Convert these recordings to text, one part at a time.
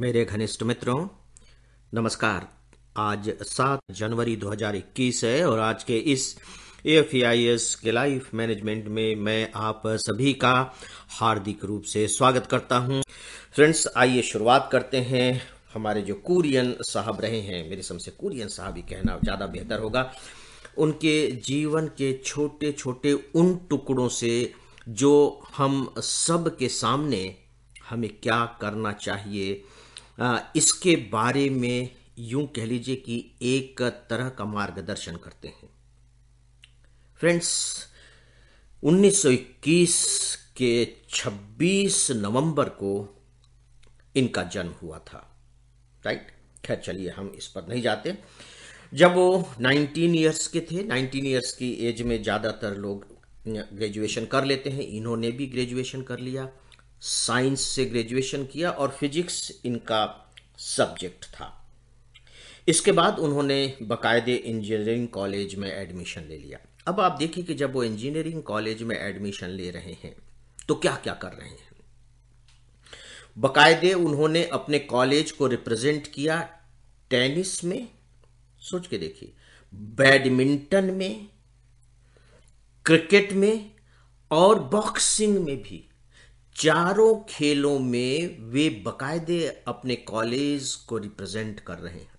मेरे घनिष्ठ मित्रों, नमस्कार। आज 7 जनवरी 2021 है और आज के इस एफ़ के लाइफ मैनेजमेंट में मैं आप सभी का हार्दिक रूप से स्वागत करता हूँ। फ्रेंड्स, आइए शुरुआत करते हैं। हमारे जो कुरियन साहब रहे हैं, मेरे समझ से कुरियन साहब ही कहना ज़्यादा बेहतर होगा। उनके जीवन के छोटे छोटे उन टुकड़ों से जो हम सब के सामने हमें क्या करना चाहिए इसके बारे में यूँ कह लीजिए कि एक तरह का मार्गदर्शन करते हैं। फ्रेंड्स 1921 के 26 नवंबर को इनका जन्म हुआ था। राइट? खैर, चलिए हम इस पर नहीं जाते। जब वो 19 इयर्स के थे 19 इयर्स की एज में ज़्यादातर लोग ग्रेजुएशन कर लेते हैं। इन्होंने भी ग्रेजुएशन कर लिया। साइंस से ग्रेजुएशन किया और फिजिक्स इनका सब्जेक्ट था। इसके बाद उन्होंने बाकायदे इंजीनियरिंग कॉलेज में एडमिशन ले लिया। अब आप देखिए कि जब वो इंजीनियरिंग कॉलेज में एडमिशन ले रहे हैं तो क्या क्या कर रहे हैं? बाकायदे उन्होंने अपने कॉलेज को रिप्रेजेंट किया टेनिस में, सोच के देखिए, बैडमिंटन में, क्रिकेट में और बॉक्सिंग में भी। चारों खेलों में वे बकायदे अपने कॉलेज को रिप्रेजेंट कर रहे हैं।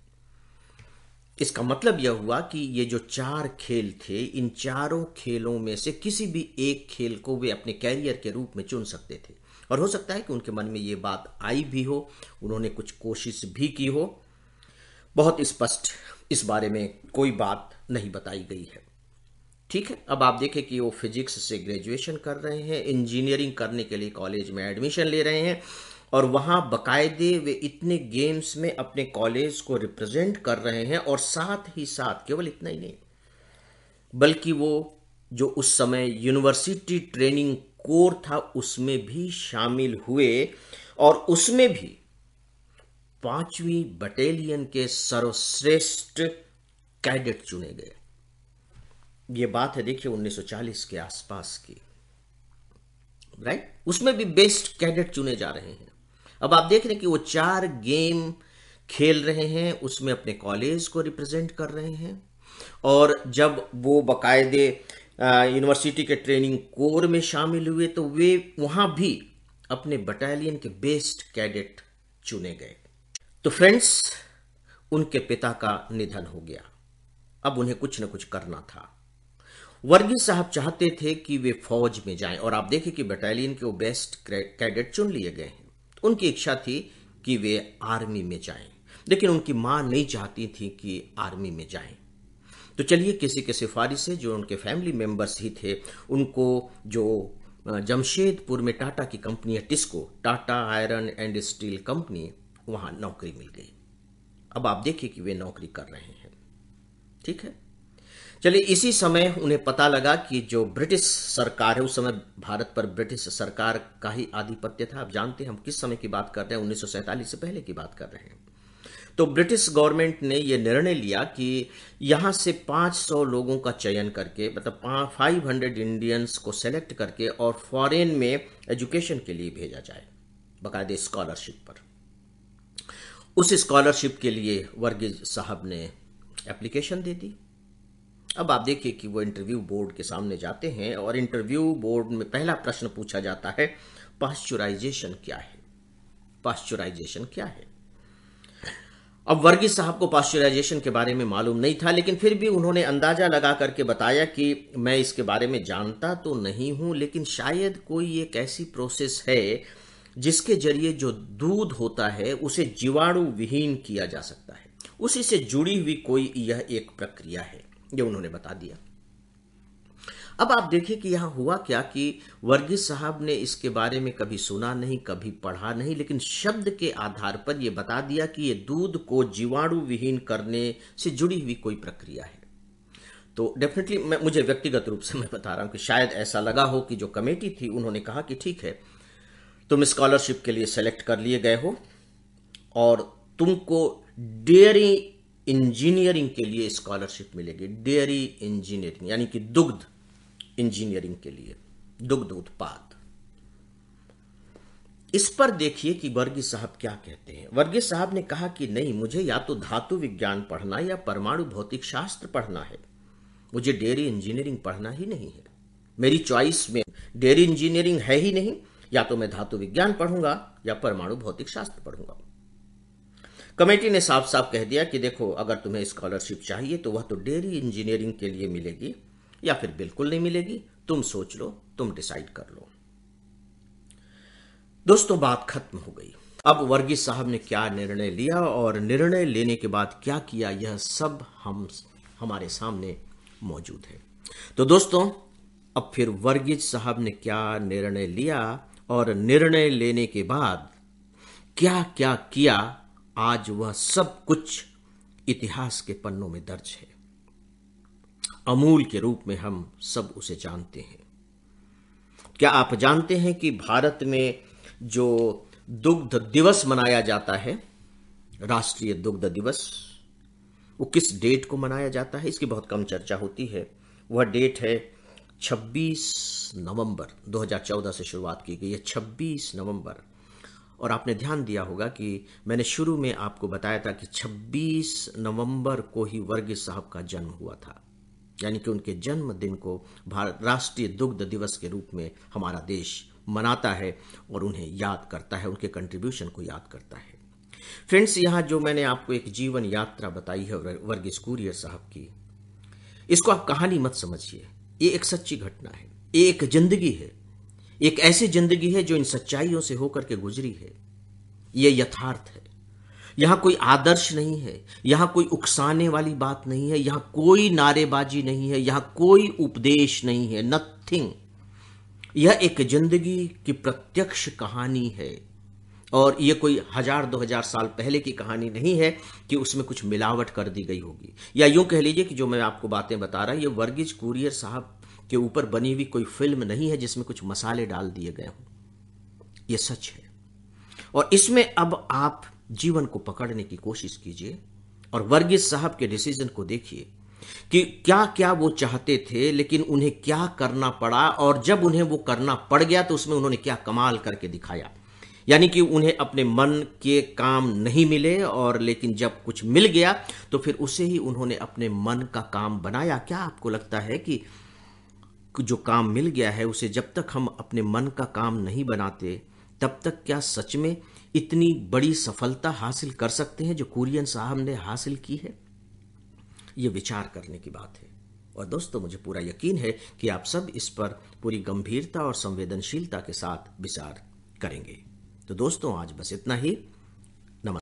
इसका मतलब यह हुआ कि ये जो चार खेल थे, इन चारों खेलों में से किसी भी एक खेल को वे अपने कैरियर के रूप में चुन सकते थे। और हो सकता है कि उनके मन में ये बात आई भी हो, उन्होंने कुछ कोशिश भी की हो। बहुत स्पष्ट इस इस बारे में कोई बात नहीं बताई गई है। ठीक है, अब आप देखें कि वो फिजिक्स से ग्रेजुएशन कर रहे हैं इंजीनियरिंग करने के लिए कॉलेज में एडमिशन ले रहे हैं, और वहाँ बकायदे वे इतने गेम्स में अपने कॉलेज को रिप्रेजेंट कर रहे हैं, और साथ ही साथ केवल इतना ही नहीं, बल्कि वो जो उस समय यूनिवर्सिटी ट्रेनिंग कोर था, उसमें भी शामिल हुए, और उसमें भी पांचवी बटालियन के सर्वश्रेष्ठ कैडेट चुने गए। ये बात है, देखिए 1940 के आसपास की। राइट उसमें भी बेस्ट कैडेट चुने जा रहे हैं। अब आप देख रहे हैं कि वो चार गेम खेल रहे हैं, उसमें अपने कॉलेज को रिप्रेजेंट कर रहे हैं। और जब वो बाकायदे यूनिवर्सिटी के ट्रेनिंग कोर में शामिल हुए तो वे वहाँ भी अपने बटालियन के बेस्ट कैडेट चुने गए। तो फ्रेंड्स उनके पिता का निधन हो गया। अब उन्हें कुछ न कुछ करना था। वर्गीय साहब चाहते थे कि वे फौज में जाएँ, और आप देखें कि बटालियन के वो बेस्ट कैडेट चुन लिए गए हैं। उनकी इच्छा थी कि वे आर्मी में जाएँ। लेकिन उनकी माँ नहीं चाहती थी कि आर्मी में जाएँ। तो चलिए किसी के सिफारिश से, जो उनके फैमिली मेंबर्स ही थे, उनको जो जमशेदपुर में टाटा की कंपनी है, TISCO, Tata iron and steel company, वहाँ नौकरी मिल गई। अब आप देखिए कि वे नौकरी कर रहे हैं। ठीक है? चलिए, इसी समय उन्हें पता लगा कि जो ब्रिटिश सरकार है, उस समय भारत पर ब्रिटिश सरकार का ही आधिपत्य था। आप जानते हैं, हम किस समय की बात कर रहे हैं? उन्नीस से पहले की बात कर रहे हैं। तो ब्रिटिश गवर्नमेंट ने यह निर्णय लिया कि यहाँ से 500 लोगों का चयन करके मतलब 500 इंडियंस को सेलेक्ट करके और फॉरेन में एजुकेशन के लिए भेजा जाए, बाकायदे स्कॉलरशिप पर। उस स्कॉलरशिप के लिए वर्गीज साहब ने एप्लीकेशन दे दी। अब आप देखिए कि वो इंटरव्यू बोर्ड के सामने जाते हैं और इंटरव्यू बोर्ड में पहला प्रश्न पूछा जाता है पास्चुराइजेशन क्या है? पास्चुराइजेशन क्या है? अब वर्गीज साहब को पास्चुराइजेशन के बारे में मालूम नहीं था, लेकिन फिर भी उन्होंने अंदाज़ा लगा करके बताया कि मैं इसके बारे में जानता तो नहीं हूँ, लेकिन शायद कोई एक ऐसी प्रोसेस है जिसके ज़रिए जो दूध होता है, उसे जीवाणु विहीन किया जा सकता है। उसी से जुड़ी हुई कोई यह एक प्रक्रिया है। ये उन्होंने बता दिया। अब आप देखिए कि यहाँ हुआ क्या कि वर्गीज साहब ने इसके बारे में कभी सुना नहीं, कभी पढ़ा नहीं, लेकिन शब्द के आधार पर यह बता दिया कि यह दूध को जीवाणु विहीन करने से जुड़ी हुई कोई प्रक्रिया है। तो डेफिनेटली मैं, मुझे व्यक्तिगत रूप से मैं बता रहा हूँ कि शायद ऐसा लगा हो कि जो कमेटी थी, उन्होंने कहा कि ठीक है, तुम स्कॉलरशिप के लिए सेलेक्ट कर लिए गए हो और तुमको डेयरी इंजीनियरिंग के लिए स्कॉलरशिप मिलेगी। डेयरी इंजीनियरिंग यानी कि दुग्ध इंजीनियरिंग के लिए, दुग्ध उत्पाद। इस पर देखिए कि वर्गीस साहब क्या कहते हैं। वर्गीस साहब ने कहा कि नहीं, मुझे या तो धातु विज्ञान पढ़ना या परमाणु भौतिक शास्त्र पढ़ना है। मुझे डेयरी इंजीनियरिंग पढ़ना ही नहीं है। मेरी चॉइस में डेयरी इंजीनियरिंग है ही नहीं, या तो मैं धातु विज्ञान पढ़ूँगा या परमाणु भौतिक शास्त्र पढ़ूँगा। कमेटी ने साफ़ साफ़ कह दिया कि देखो, अगर तुम्हें स्कॉलरशिप चाहिए तो वह तो डेयरी इंजीनियरिंग के लिए मिलेगी, या फिर बिल्कुल नहीं मिलेगी। तुम सोच लो, तुम डिसाइड कर लो। दोस्तों, बात खत्म हो गई। अब वर्गीस साहब ने क्या निर्णय लिया और निर्णय लेने के बाद क्या किया, यह सब हम, हमारे सामने मौजूद है। तो दोस्तों, अब फिर वर्गीज साहब ने क्या निर्णय लिया और निर्णय लेने के बाद क्या क्या किया आज वह सब कुछ इतिहास के पन्नों में दर्ज है। अमूल के रूप में हम सब उसे जानते हैं। क्या आप जानते हैं कि भारत में जो दुग्ध दिवस मनाया जाता है, राष्ट्रीय दुग्ध दिवस, वो किस डेट को मनाया जाता है? इसकी बहुत कम चर्चा होती है। वह डेट है 26 नवंबर 2014 से शुरुआत की गई है। 26 नवंबर और आपने ध्यान दिया होगा कि मैंने शुरू में आपको बताया था कि 26 नवंबर को ही वर्गीस साहब का जन्म हुआ था। यानी कि उनके जन्मदिन को भारत, राष्ट्रीय दुग्ध दिवस के रूप में हमारा देश मनाता है और उन्हें याद करता है, उनके कंट्रीब्यूशन को याद करता है। फ्रेंड्स यहाँ जो मैंने आपको एक जीवन यात्रा बताई है वर्गीस कुरियर साहब की, इसको आप कहानी मत समझिए। ये एक सच्ची घटना है, ये एक ज़िंदगी है। एक ऐसी ज़िंदगी है जो इन सच्चाइयों से होकर के गुजरी है। ये यथार्थ है। यहाँ कोई आदर्श नहीं है। यहाँ कोई उकसाने वाली बात नहीं है। यहाँ कोई नारेबाजी नहीं है। यहाँ कोई उपदेश नहीं है। नथिंग यह एक ज़िंदगी की प्रत्यक्ष कहानी है। और यह कोई हज़ार, दो हज़ार साल पहले की कहानी नहीं है कि उसमें कुछ मिलावट कर दी गई होगी। या यूँ कह लीजिए कि जो मैं आपको बातें बता रहा हूँ, ये वर्गीज कुरियर साहब के ऊपर बनी हुई कोई फ़िल्म नहीं है जिसमें कुछ मसाले डाल दिए गए हों। यह सच है। और इसमें अब आप जीवन को पकड़ने की कोशिश कीजिए और वर्गीस साहब के डिसीज़न को देखिए कि क्या क्या वो चाहते थे, लेकिन उन्हें क्या करना पड़ा और जब उन्हें वो करना पड़ गया तो उसमें उन्होंने क्या कमाल करके दिखाया। यानी कि उन्हें अपने मन के काम नहीं मिले और लेकिन जब कुछ मिल गया तो फिर उसे ही उन्होंने अपने मन का काम बनाया। क्या आपको लगता है कि जो काम मिल गया है, उसे जब तक हम अपने मन का काम नहीं बनाते, तब तक क्या सच में इतनी बड़ी सफलता हासिल कर सकते हैं जो कुरियन साहब ने हासिल की है? ये विचार करने की बात है। और दोस्तों, मुझे पूरा यकीन है कि आप सब इस पर पूरी गंभीरता और संवेदनशीलता के साथ विचार करेंगे। तो दोस्तों, आज बस इतना ही।